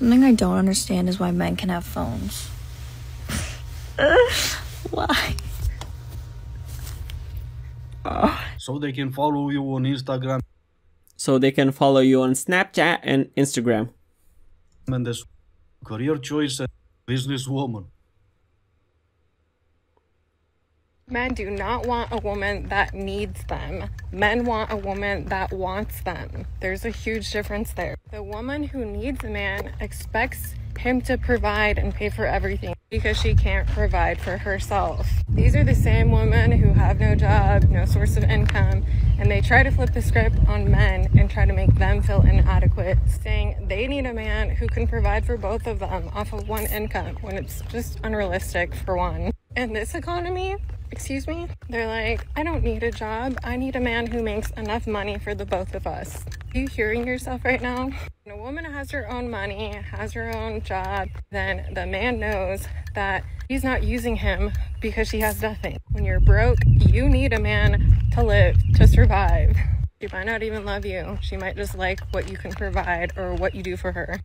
Something I don't understand is why men can have phones. why? so they can follow you on Instagram So they can follow you on Snapchat and Instagram. and this career choice and businesswoman. Men do not want a woman that needs them. Men want a woman that wants them. There's a huge difference there. The woman who needs a man expects him to provide and pay for everything because she can't provide for herself. These are the same women who have no job, no source of income, and they try to flip the script on men and try to make them feel inadequate, saying they need a man who can provide for both of them off of one income when it's just unrealistic for one. In this economy, excuse me, they're like, I don't need a job. I need a man who makes enough money for the both of us. Are you hearing yourself right now? When a woman has her own money, has her own job, then the man knows that he's not using him because she has nothing. When you're broke, you need a man to live, to survive. She might not even love you. She might just like what you can provide or what you do for her.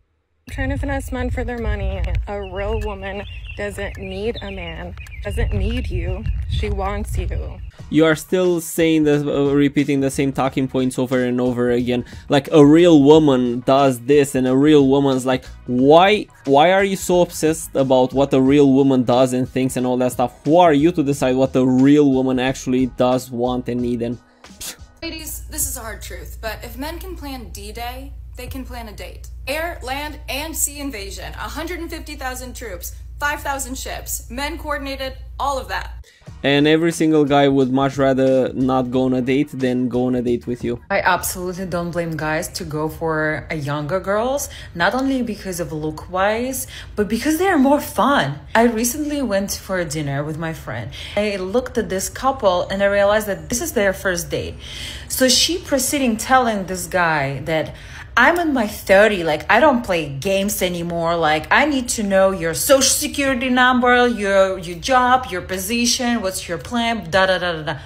Trying to finesse men for their money. A real woman doesn't need a man, doesn't need you. She wants you. You are still saying the uh, repeating the same talking points over and over again. Like a real woman does this, and a real woman's like, why? Why are you so obsessed about what a real woman does and thinks and all that stuff? Who are you to decide what a real woman actually does want and need? And Ladies, this is a hard truth, but if men can plan D Day, they can plan a date. Air, land, and sea invasion, 150,000 troops, 5,000 ships, men coordinated, all of that. and every single guy would much rather not go on a date than go on a date with you. I absolutely don't blame guys to go for a younger girls, not only because of look wise, but because they are more fun. I recently went for a dinner with my friend. I looked at this couple and I realized that this is their first date. So she proceeding telling this guy that I'm in my 30, like I don't play games anymore. Like I need to know your social security number, your your job, your position, what's your plan, da da da da da.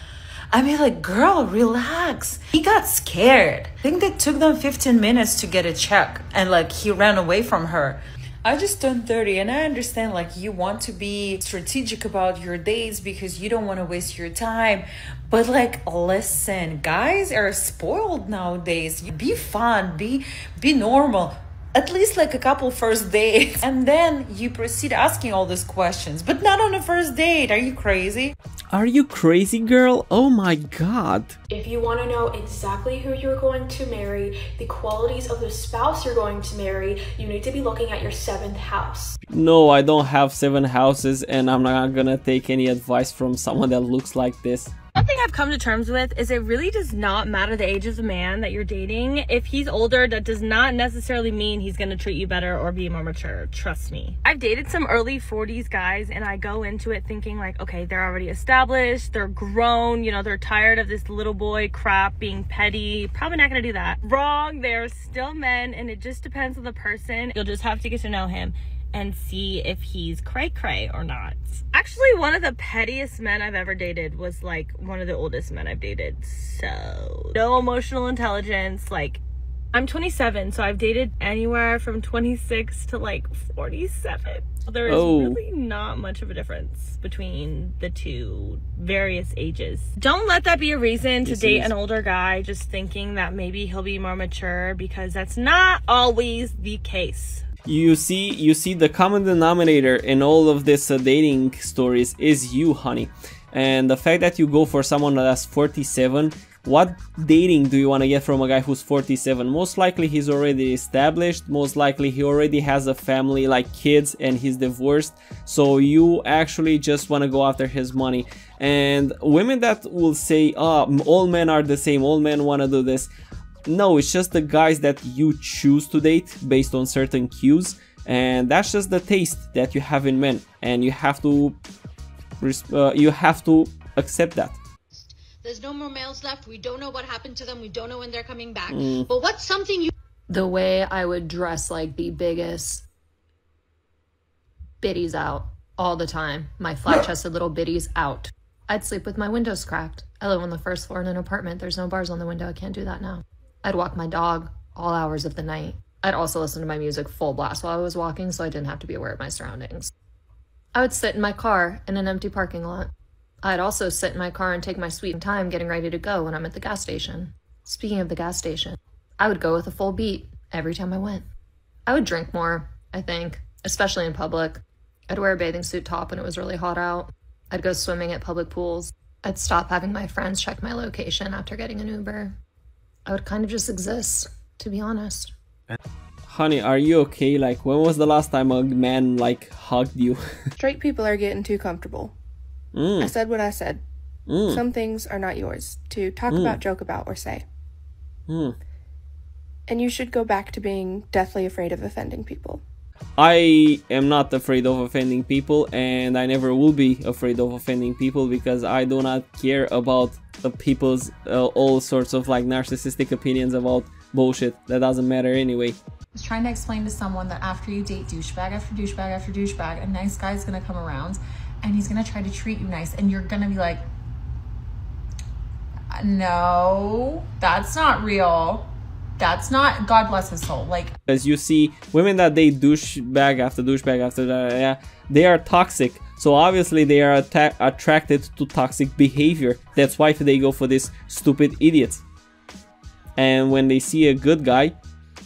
I mean, like, girl, relax. He got scared. I think it took them 15 minutes to get a check, and like, he ran away from her. I just turned 30, and I understand, like, you want to be strategic about your dates because you don't want to waste your time. But, like, listen, guys are spoiled nowadays. Be fun, be be normal. At least like a couple first dates. And then you proceed asking all these questions, but not on a first date. Are you crazy? Are you crazy, girl? Oh my god. If you want to know exactly who you're going to marry, the qualities of the spouse you're going to marry, you need to be looking at your seventh house. No, I don't have seven houses, and I'm not gonna take any advice from someone that looks like this. Thing I've come to terms with is it really does not matter the age of the man that you're dating. If he's older, that does not necessarily mean he's gonna treat you better or be more mature. Trust me. I've dated some early 40s guys and I go into it thinking like, okay, they're already established, they're grown, you know, they're tired of this little boy crap being petty. Probably not gonna do that. Wrong, they're still men and it just depends on the person. You'll just have to get to know him and see if he's cray cray or not. Actually, one of the pettiest men I've ever dated was like one of the oldest men I've dated. So, no emotional intelligence. Like, I'm 27, so I've dated anywhere from 26 to like 47. There is Oh. really not much of a difference between the two various ages. Don't let that be a reason to Yes, it date is. an older guy just thinking that maybe he'll be more mature because that's not always the case. You see, you see, the common denominator in all of this uh, dating stories is you, honey. And the fact that you go for someone that's 47, what dating do you want to get from a guy who's 47? Most likely he's already established, most likely he already has a family, like kids, and he's divorced. So you actually just want to go after his money. And women that will say, oh, all men are the same, all men want to do this. No, it's just the guys that you choose to date based on certain cues, and that's just the taste that you have in men, and you have to, res- uh, you have to accept that. There's no more males left. We don't know what happened to them. We don't know when they're coming back. Mm. But what's something you the way I would dress like the biggest biddies out all the time. My flat chested little biddies out. I'd sleep with my windows cracked. I live on the first floor in an apartment. There's no bars on the window. I can't do that now. I'd walk my dog all hours of the night. I'd also listen to my music full blast while I was walking so I didn't have to be aware of my surroundings. I would sit in my car in an empty parking lot. I'd also sit in my car and take my sweet time getting ready to go when I'm at the gas station. Speaking of the gas station, I would go with a full beat every time I went. I would drink more, I think, especially in public. I'd wear a bathing suit top when it was really hot out. I'd go swimming at public pools. I'd stop having my friends check my location after getting an Uber. I would kind of just exist, to be honest. Honey, are you okay? Like, when was the last time a man, like, hugged you? Straight people are getting too comfortable. Mm. I said what I said. Mm. Some things are not yours to talk Mm. about, joke about, or say. Mm. And you should go back to being deathly afraid of offending people. I am not afraid of offending people, and I never will be afraid of offending people because I do not care about the people's uh, all sorts of like narcissistic opinions about bullshit. That doesn't matter anyway. I was trying to explain to someone that after you date douchebag after douchebag after douchebag, a nice guy's gonna come around and he's gonna try to treat you nice, and you're gonna be like, no, that's not real. That's not, God bless his soul. Like, As you see, women that they douchebag after douchebag after that, yeah, they are toxic. So obviously they are attracted to toxic behavior. That's why they go for this stupid idiots. And when they see a good guy,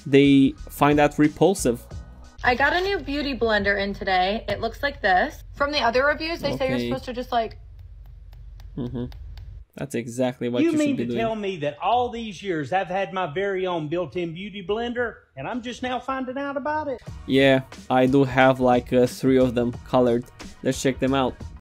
they find that repulsive. I got a new beauty blender in today. It looks like this. From the other reviews, they say you're supposed to just like hmm That's exactly what you you, mean to doing. tell me that all these years I've had my very own built-in beauty blender, and I'm just now finding out about it? Yeah, I do have like uh, three of them colored. Let's check them out.